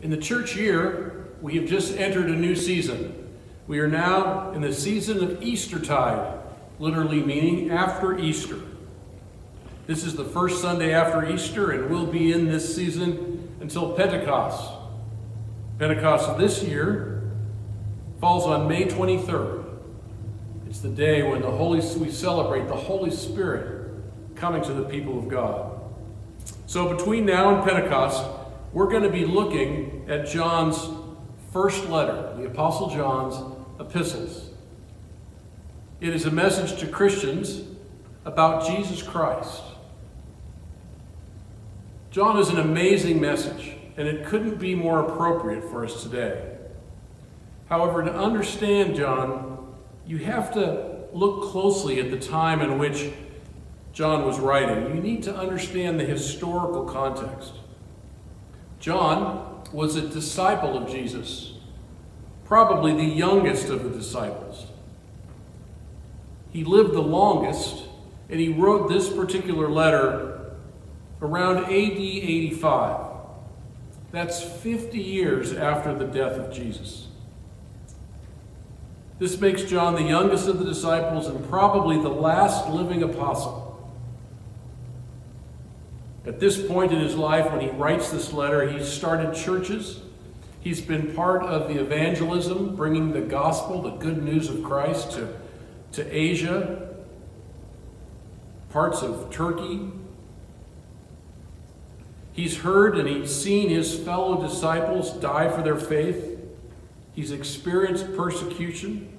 In the church year, we have just entered a new season. We are now in the season of Eastertide, literally meaning after Easter. This is the first Sunday after Easter, and we'll be in this season until Pentecost. Pentecost this year falls on May 23rd. It's the day when the Holy, we celebrate the Holy Spirit coming to the people of God. So between now and Pentecost, we're going to be looking at John's first letter, the Apostle John's epistles. It is a message to Christians about Jesus Christ. John is an amazing message, and it couldn't be more appropriate for us today. However, to understand John, you have to look closely at the time in which John was writing. You need to understand the historical context. John was a disciple of Jesus, probably the youngest of the disciples. He lived the longest, and he wrote this particular letter around AD 85. That's 50 years after the death of Jesus. This makes John the youngest of the disciples and probably the last living apostle. At this point in his life, when he writes this letter, he's started churches. He's been part of the evangelism, bringing the gospel, the good news of Christ to, to Asia, parts of Turkey. He's heard and he's seen his fellow disciples die for their faith. He's experienced persecution.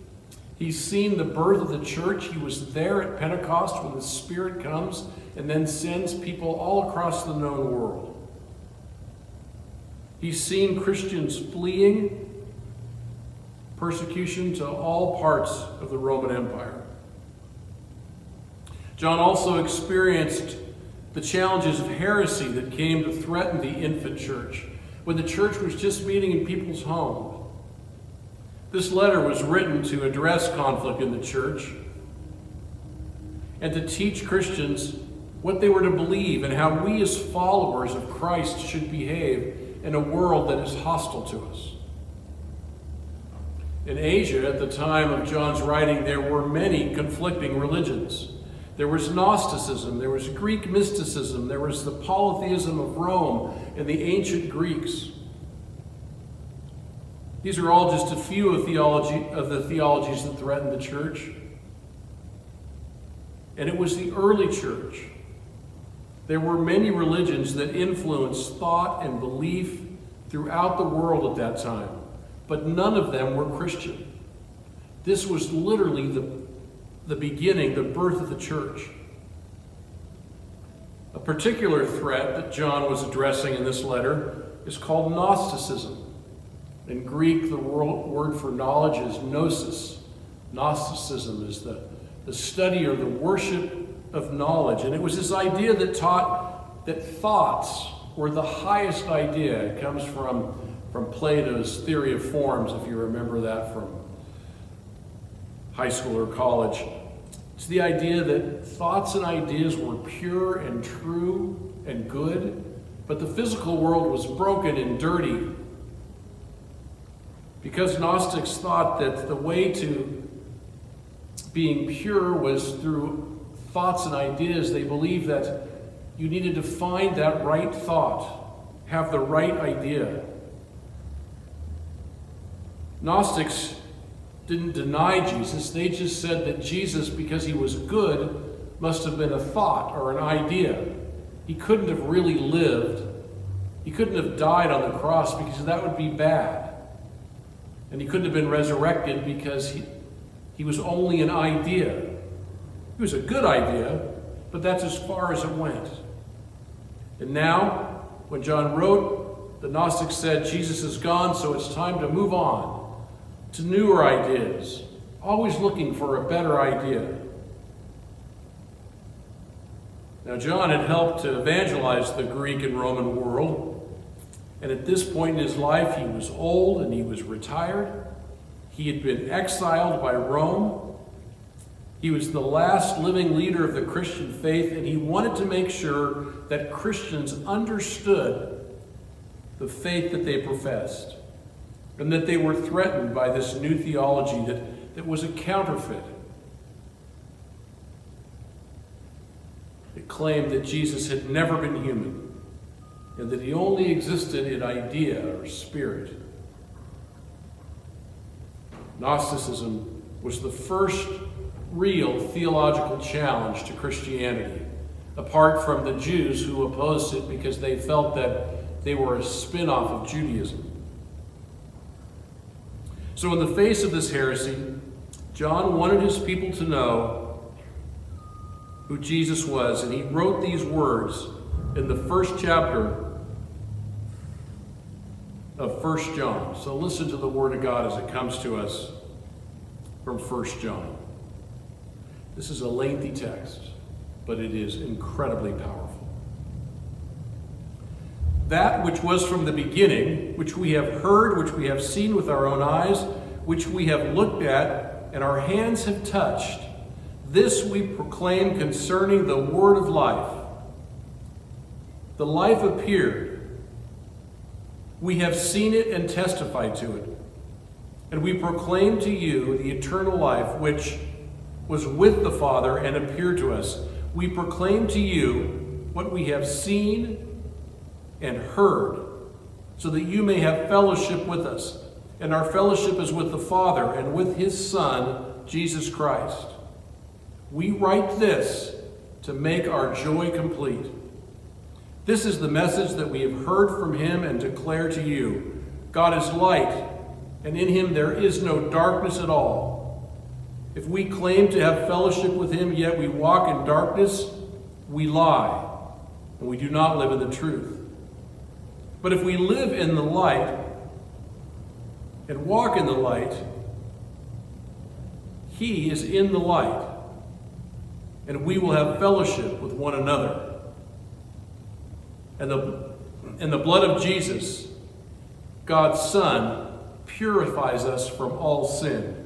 He's seen the birth of the church. He was there at Pentecost when the Spirit comes and then sends people all across the known world. He's seen Christians fleeing persecution to all parts of the Roman Empire. John also experienced the challenges of heresy that came to threaten the infant church when the church was just meeting in people's homes. This letter was written to address conflict in the church and to teach Christians what they were to believe and how we as followers of Christ should behave in a world that is hostile to us. In Asia, at the time of John's writing, there were many conflicting religions. There was Gnosticism, there was Greek mysticism, there was the polytheism of Rome and the ancient Greeks. These are all just a few of, theology, of the theologies that threatened the church. And it was the early church. There were many religions that influenced thought and belief throughout the world at that time, but none of them were Christian. This was literally the, the beginning, the birth of the church. A particular threat that John was addressing in this letter is called Gnosticism. In Greek, the word for knowledge is gnosis. Gnosticism is the, the study or the worship of knowledge. And it was this idea that taught that thoughts were the highest idea. It comes from, from Plato's theory of forms, if you remember that from high school or college. It's the idea that thoughts and ideas were pure and true and good, but the physical world was broken and dirty because Gnostics thought that the way to being pure was through thoughts and ideas, they believed that you needed to find that right thought, have the right idea. Gnostics didn't deny Jesus, they just said that Jesus, because he was good, must have been a thought or an idea. He couldn't have really lived. He couldn't have died on the cross because that would be bad. And he couldn't have been resurrected because he, he was only an idea. It was a good idea, but that's as far as it went. And now, when John wrote, the Gnostics said, Jesus is gone, so it's time to move on to newer ideas, always looking for a better idea. Now, John had helped to evangelize the Greek and Roman world. And at this point in his life, he was old and he was retired. He had been exiled by Rome. He was the last living leader of the Christian faith, and he wanted to make sure that Christians understood the faith that they professed, and that they were threatened by this new theology that, that was a counterfeit. It claimed that Jesus had never been human, and that he only existed in idea or spirit. Gnosticism was the first real theological challenge to Christianity, apart from the Jews who opposed it because they felt that they were a spin off of Judaism. So, in the face of this heresy, John wanted his people to know who Jesus was, and he wrote these words in the first chapter of 1 John. So listen to the Word of God as it comes to us from 1 John. This is a lengthy text, but it is incredibly powerful. That which was from the beginning, which we have heard, which we have seen with our own eyes, which we have looked at, and our hands have touched, this we proclaim concerning the word of life. The life appeared. We have seen it and testified to it. And we proclaim to you the eternal life which was with the Father and appeared to us. We proclaim to you what we have seen and heard, so that you may have fellowship with us. And our fellowship is with the Father and with his Son, Jesus Christ. We write this to make our joy complete. This is the message that we have heard from him and declare to you. God is light, and in him there is no darkness at all. If we claim to have fellowship with him, yet we walk in darkness, we lie, and we do not live in the truth. But if we live in the light and walk in the light, he is in the light, and we will have fellowship with one another. And the, and the blood of Jesus, God's Son, purifies us from all sin.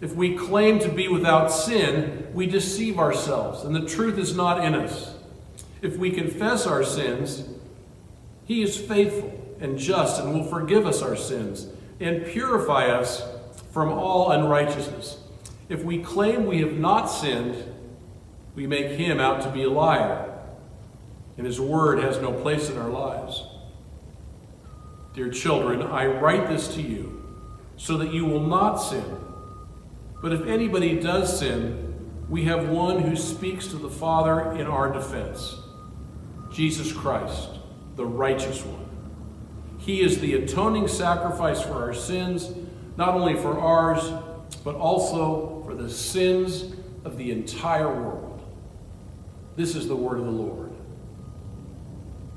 If we claim to be without sin, we deceive ourselves, and the truth is not in us. If we confess our sins, he is faithful and just and will forgive us our sins and purify us from all unrighteousness. If we claim we have not sinned, we make him out to be a liar, and his word has no place in our lives. Dear children, I write this to you so that you will not sin. But if anybody does sin, we have one who speaks to the Father in our defense Jesus Christ, the righteous one. He is the atoning sacrifice for our sins, not only for ours, but also for the sins of the entire world. This is the word of the Lord.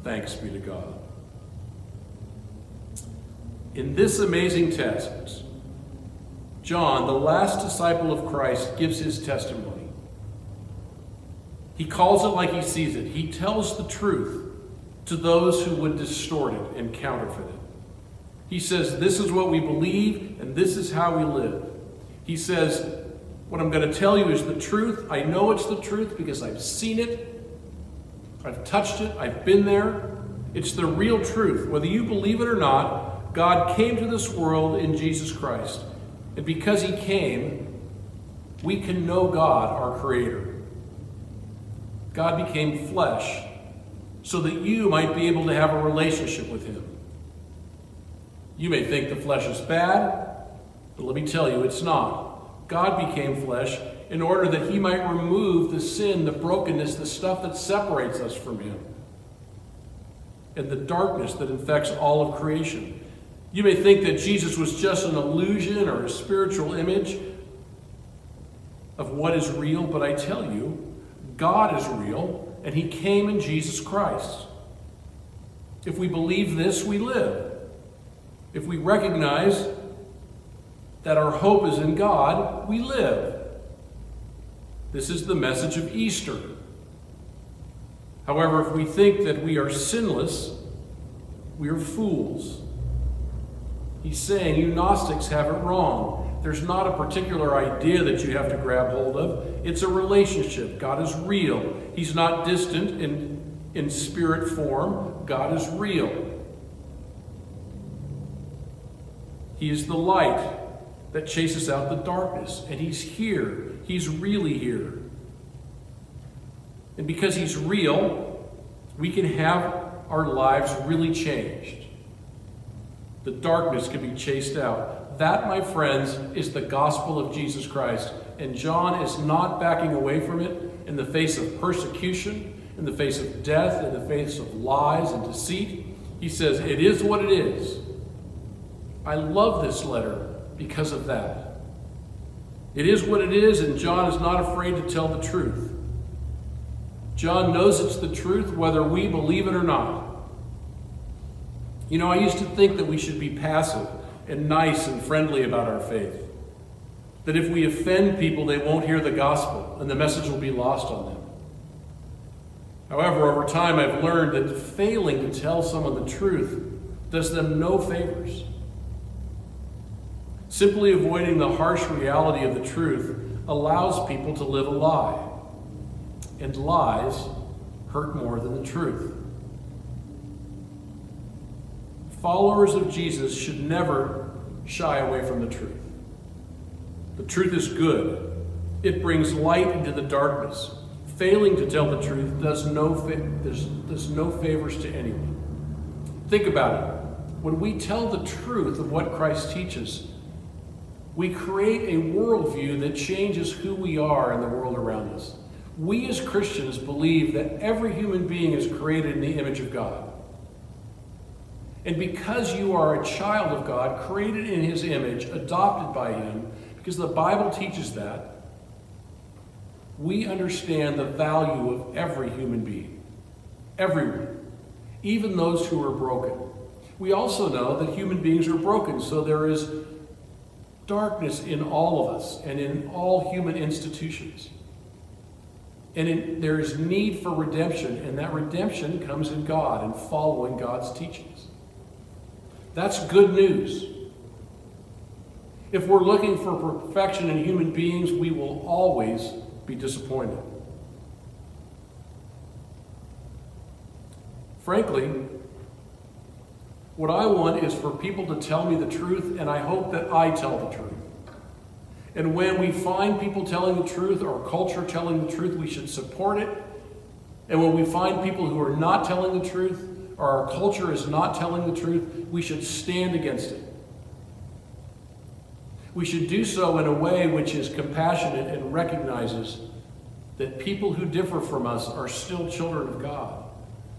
Thanks be to God. In this amazing text, John, the last disciple of Christ, gives his testimony. He calls it like he sees it. He tells the truth to those who would distort it and counterfeit it. He says, This is what we believe, and this is how we live. He says, What I'm going to tell you is the truth. I know it's the truth because I've seen it, I've touched it, I've been there. It's the real truth. Whether you believe it or not, God came to this world in Jesus Christ. And because he came, we can know God, our Creator. God became flesh so that you might be able to have a relationship with him. You may think the flesh is bad, but let me tell you, it's not. God became flesh in order that he might remove the sin, the brokenness, the stuff that separates us from him, and the darkness that infects all of creation. You may think that Jesus was just an illusion or a spiritual image of what is real, but I tell you, God is real, and He came in Jesus Christ. If we believe this, we live. If we recognize that our hope is in God, we live. This is the message of Easter. However, if we think that we are sinless, we are fools. He's saying you Gnostics have it wrong. There's not a particular idea that you have to grab hold of. It's a relationship. God is real. He's not distant in, in spirit form. God is real. He is the light that chases out the darkness. And He's here. He's really here. And because He's real, we can have our lives really changed. The darkness can be chased out. That, my friends, is the gospel of Jesus Christ. And John is not backing away from it in the face of persecution, in the face of death, in the face of lies and deceit. He says, It is what it is. I love this letter because of that. It is what it is, and John is not afraid to tell the truth. John knows it's the truth whether we believe it or not. You know, I used to think that we should be passive and nice and friendly about our faith. That if we offend people, they won't hear the gospel and the message will be lost on them. However, over time, I've learned that failing to tell someone the truth does them no favors. Simply avoiding the harsh reality of the truth allows people to live a lie. And lies hurt more than the truth. Followers of Jesus should never shy away from the truth. The truth is good. It brings light into the darkness. Failing to tell the truth does no, does, does no favors to anyone. Think about it. When we tell the truth of what Christ teaches, we create a worldview that changes who we are in the world around us. We as Christians believe that every human being is created in the image of God. And because you are a child of God, created in His image, adopted by Him, because the Bible teaches that, we understand the value of every human being. Everyone. Even those who are broken. We also know that human beings are broken, so there is darkness in all of us and in all human institutions. And in, there is need for redemption, and that redemption comes in God and following God's teachings. That's good news. If we're looking for perfection in human beings, we will always be disappointed. Frankly, what I want is for people to tell me the truth, and I hope that I tell the truth. And when we find people telling the truth or culture telling the truth, we should support it. And when we find people who are not telling the truth, or our culture is not telling the truth, we should stand against it. We should do so in a way which is compassionate and recognizes that people who differ from us are still children of God.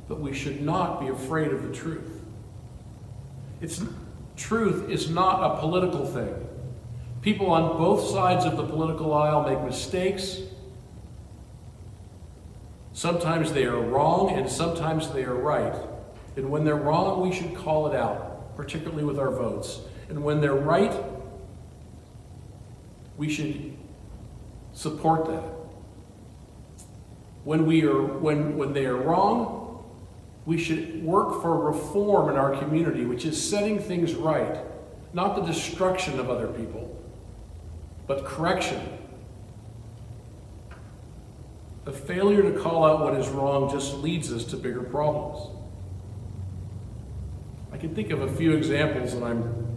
But we should not be afraid of the truth. It's, truth is not a political thing. People on both sides of the political aisle make mistakes. Sometimes they are wrong and sometimes they are right. And when they're wrong, we should call it out, particularly with our votes. And when they're right, we should support that. When, we are, when, when they are wrong, we should work for reform in our community, which is setting things right, not the destruction of other people, but correction. The failure to call out what is wrong just leads us to bigger problems. I can think of a few examples, and I'm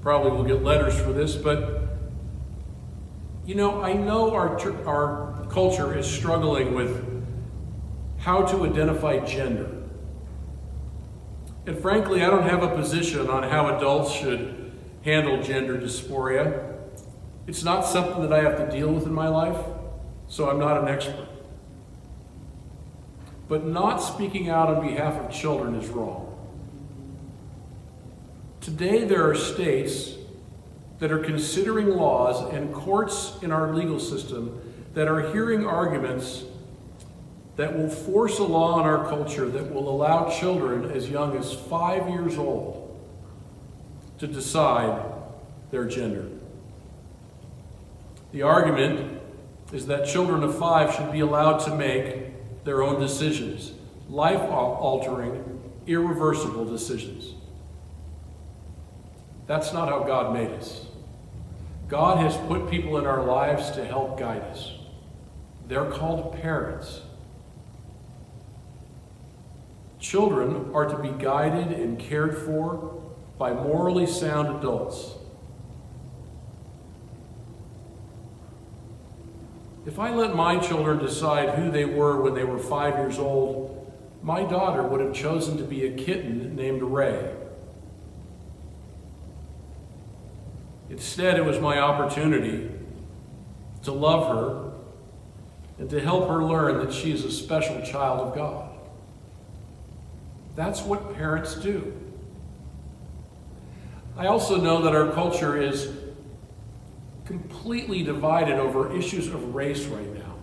probably will get letters for this, but you know, I know our, our culture is struggling with how to identify gender. And frankly, I don't have a position on how adults should handle gender dysphoria. It's not something that I have to deal with in my life, so I'm not an expert. But not speaking out on behalf of children is wrong. Today, there are states that are considering laws and courts in our legal system that are hearing arguments that will force a law in our culture that will allow children as young as five years old to decide their gender. The argument is that children of five should be allowed to make their own decisions, life altering, irreversible decisions. That's not how God made us. God has put people in our lives to help guide us. They're called parents. Children are to be guided and cared for by morally sound adults. If I let my children decide who they were when they were five years old, my daughter would have chosen to be a kitten named Ray. Instead, it was my opportunity to love her and to help her learn that she is a special child of God. That's what parents do. I also know that our culture is completely divided over issues of race right now.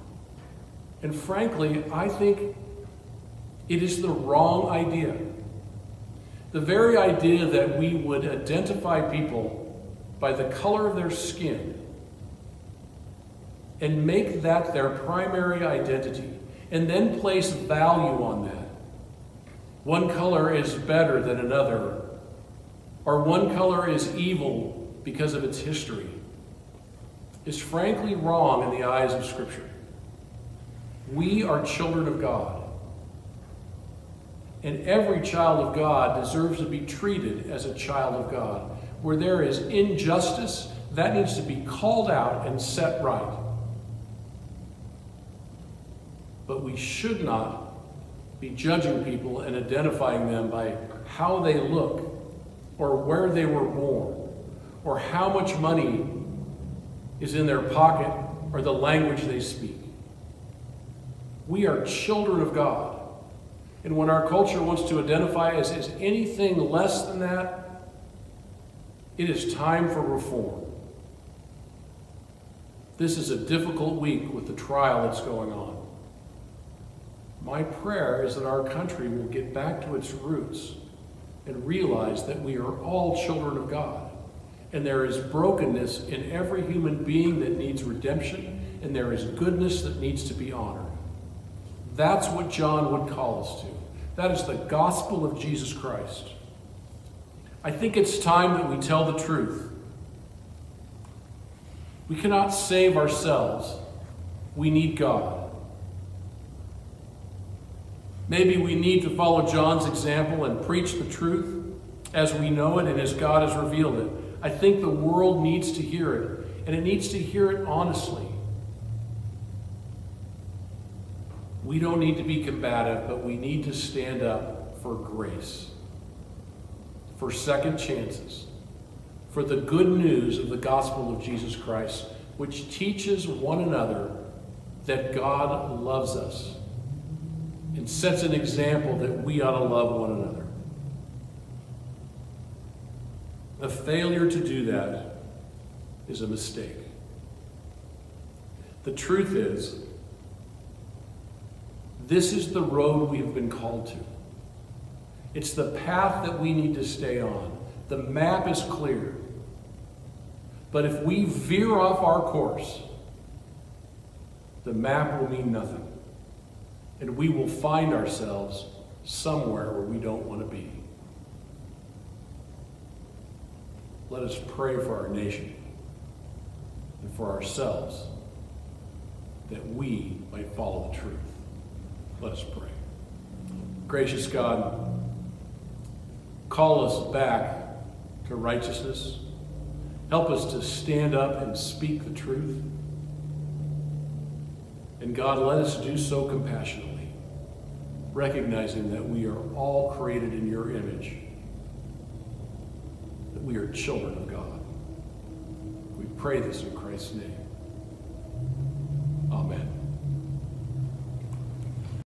And frankly, I think it is the wrong idea. The very idea that we would identify people by the color of their skin and make that their primary identity and then place value on that. One color is better than another, or one color is evil because of its history, is frankly wrong in the eyes of Scripture. We are children of God. And every child of God deserves to be treated as a child of God where there is injustice, that needs to be called out and set right. But we should not be judging people and identifying them by how they look or where they were born or how much money is in their pocket or the language they speak. We are children of God. And when our culture wants to identify us as anything less than that, it is time for reform. This is a difficult week with the trial that's going on. My prayer is that our country will get back to its roots and realize that we are all children of God. And there is brokenness in every human being that needs redemption, and there is goodness that needs to be honored. That's what John would call us to. That is the gospel of Jesus Christ. I think it's time that we tell the truth. We cannot save ourselves. We need God. Maybe we need to follow John's example and preach the truth as we know it and as God has revealed it. I think the world needs to hear it, and it needs to hear it honestly. We don't need to be combative, but we need to stand up for grace for second chances, for the good news of the gospel of Jesus Christ, which teaches one another that God loves us and sets an example that we ought to love one another. A failure to do that is a mistake. The truth is, this is the road we have been called to. It's the path that we need to stay on. The map is clear. But if we veer off our course, the map will mean nothing. And we will find ourselves somewhere where we don't want to be. Let us pray for our nation and for ourselves that we might follow the truth. Let us pray. Gracious God, call us back to righteousness. Help us to stand up and speak the truth. And God, let us do so compassionately, recognizing that we are all created in your image, that we are children of God. We pray this in Christ's name.